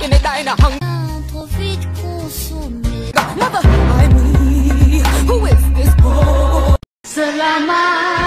kinda hungry. Trop vite consommé. Mother, I me. Who is this? Oh. Selama